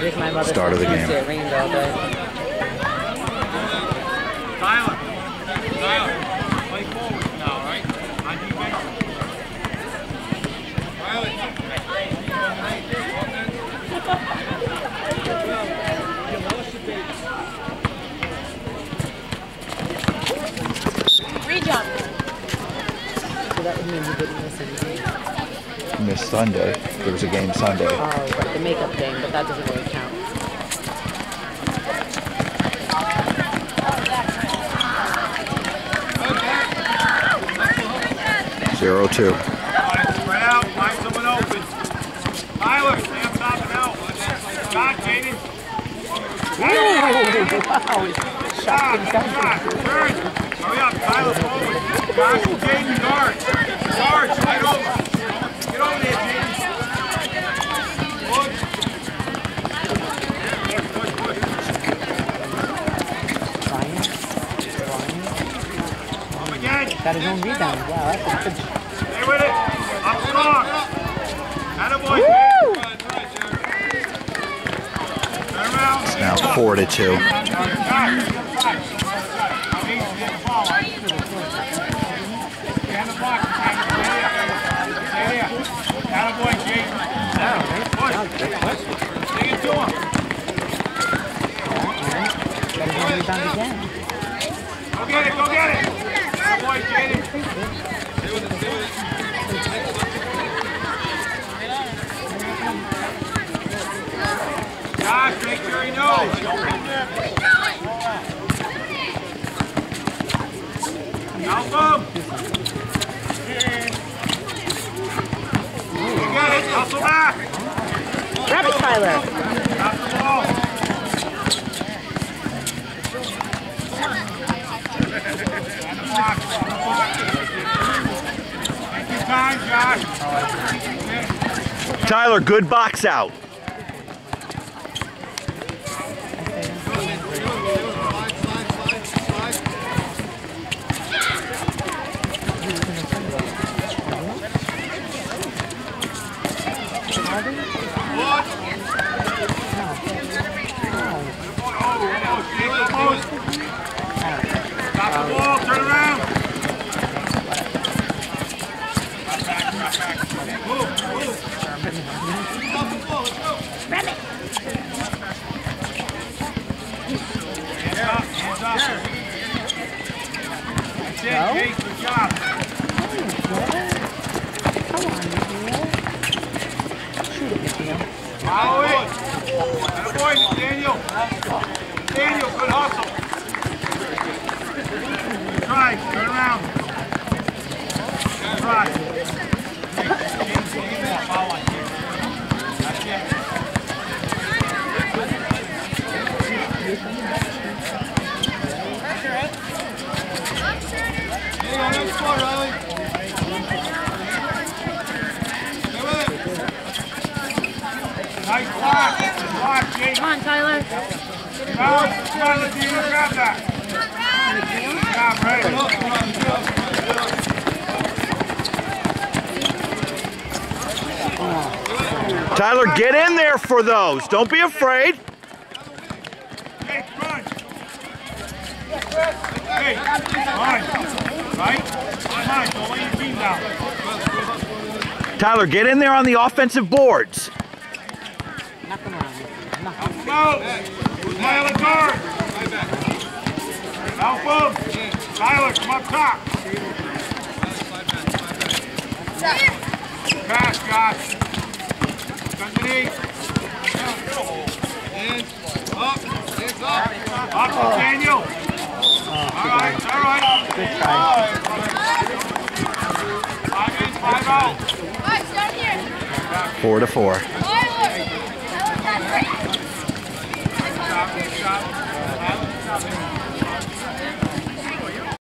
Here's my Start of the game. It rained all day. Tyler. Tyler. Play forward now, all right? On defense. Rejump. So that would mean you didn't miss any. Missed Sunday. There was a game Sunday. Oh, right, the makeup thing, but that doesn't really 0 2. Wow, shot. Hurry up, Tyler Bowman. Back Jaden Guard. Guard, right over. Get over there, Jaden. Got his own rebound. Wow, that's a good four to two. Go get it, go get it! Attaboy, Jaden. Josh, make it, hustle Tyler. Tyler, good box out. Stop Come on, Tyler. Tyler, you grab that? Tyler, get in there for those. Don't be afraid. Hey, run. Hey. Right? Don't let your down. Tyler, get in there on the offensive boards. Knock him around. Knock him. Help him out. Who's my other guard? Tyler, come up top. Pass, Josh. Underneath. Up, up to Daniel. All right, all right. Good try. Five in, five out. Four to four. Stop, stop. Tyler, stop it.